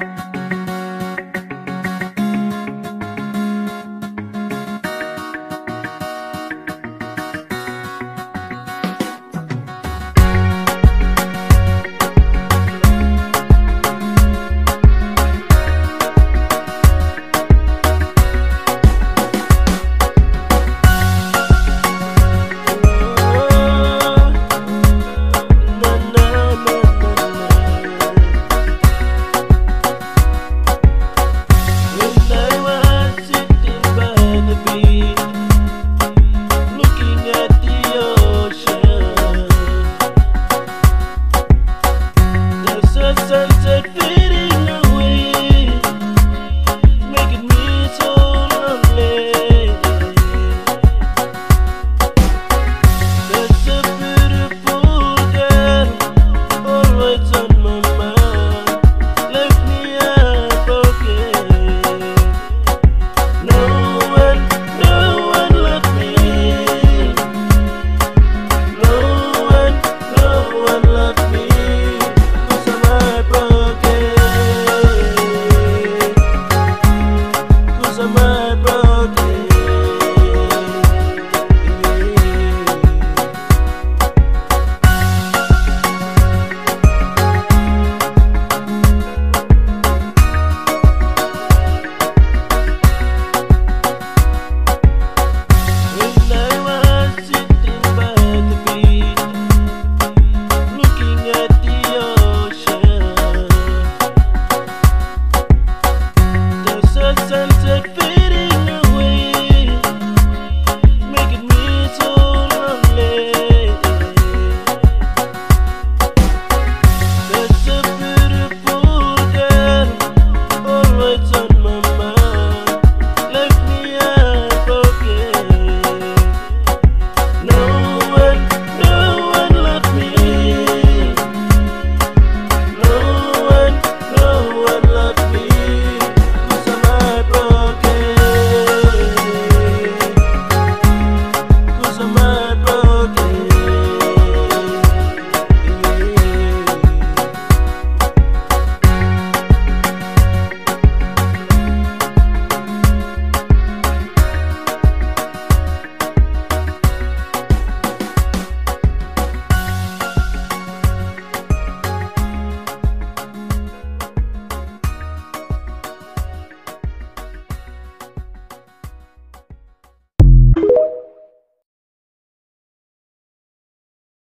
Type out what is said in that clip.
Música